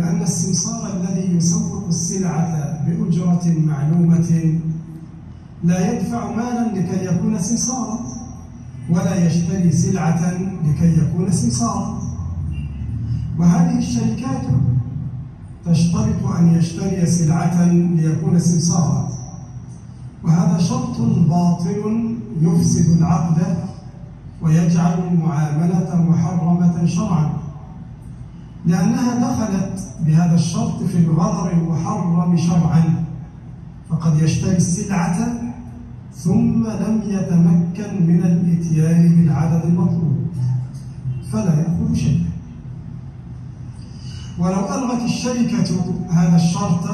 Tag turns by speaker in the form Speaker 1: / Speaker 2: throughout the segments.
Speaker 1: لأن السمسار الذي يسوق السلعة بأجرة معلومة لا يدفع مالا لكي يكون سمسارا ولا يشتري سلعة لكي يكون سمسارا. وهذه الشركات تشترط أن يشتري سلعة ليكون سمسارا. وهذا شرط باطل يفسد العقد ويجعل المعاملة محرمة شرعا. لأنها دخلت بهذا الشرط في الغرر المحرم شرعا. فقد يشتري السلعة ثم لم يتمكن من الإتيان بالعدد المطلوب. فلا يأخذ شيئا. ولو ألغت الشركة هذا الشرط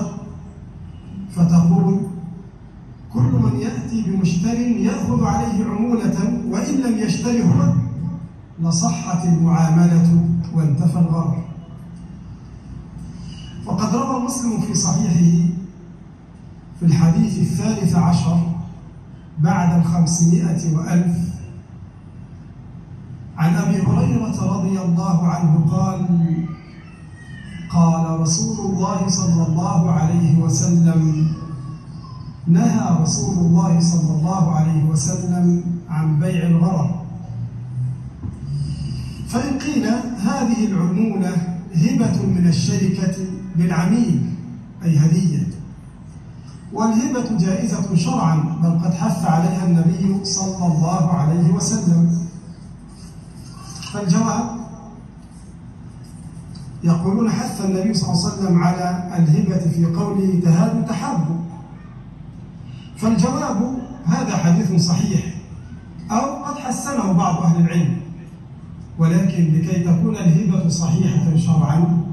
Speaker 1: فتقول كل من يأتي بمشتر يأخذ عليه عمولة وإن لم يشتري هو لصحت المعاملة وانتفى الغرر. مسلم في صحيحه في الحديث الثالث عشر بعد الخمسمائة وألف. عن أبي هريرة رضي الله عنه قال قال رسول الله صلى الله عليه وسلم نهى رسول الله صلى الله عليه وسلم عن بيع الغرر فإن قيل هذه العمولة هبة من الشركة للعميل أي هدية. والهبة جائزة شرعا بل قد حث عليها النبي صلى الله عليه وسلم. فالجواب يقولون حث النبي صلى الله عليه وسلم على الهبة في قوله تهاب تحاب. فالجواب هذا حديث صحيح أو قد حسنه بعض أهل العلم. ولكن لكي تكون الهبة صحيحة شرعا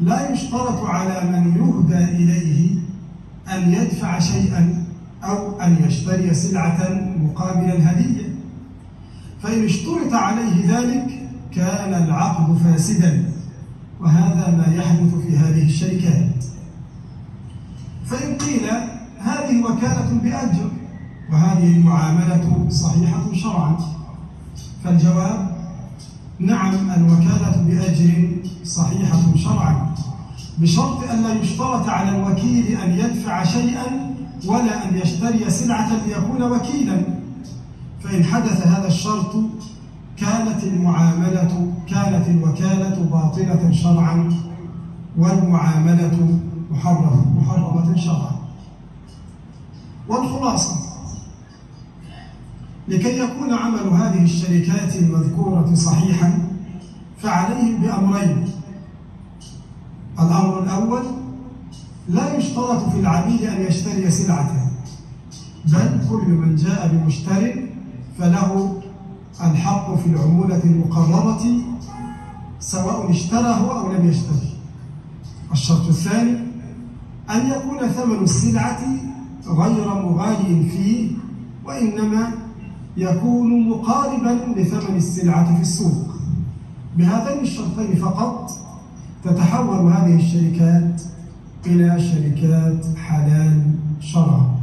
Speaker 1: لا يشترط على من يهدى إليه أن يدفع شيئا أو أن يشتري سلعة مقابل الهدية. فإن اشترط عليه ذلك كان العقد فاسدا وهذا ما يحدث في هذه الشركات. فإن قيل هذه وكالة بأجر وهذه المعاملة صحيحة شرعا فالجواب نعم الوكالة بأجر صحيحة شرعا. بشرط أن لا يشترط على الوكيل أن يدفع شيئا ولا أن يشتري سلعة ليكون وكيلا. فإن حدث هذا الشرط كانت المعاملة كانت الوكالة باطلة شرعا والمعاملة محرمة محرمة شرعا. والخلاصة. لكي يكون عمل هذه الشركات المذكورة صحيحا فعليهم بأمرين. الأمر الأول لا يشترط في العميل أن يشتري سلعة بل كل من جاء بمشتر فله الحق في العمولة المقررة سواء اشتراه أو لم يشتري. الشرط الثاني أن يكون ثمن السلعة غير مغالي فيه وإنما يكون مقاربا لثمن السلعة في السوق. بهذين الشرطين فقط تتحول هذه الشركات إلى شركات حلال شرعا.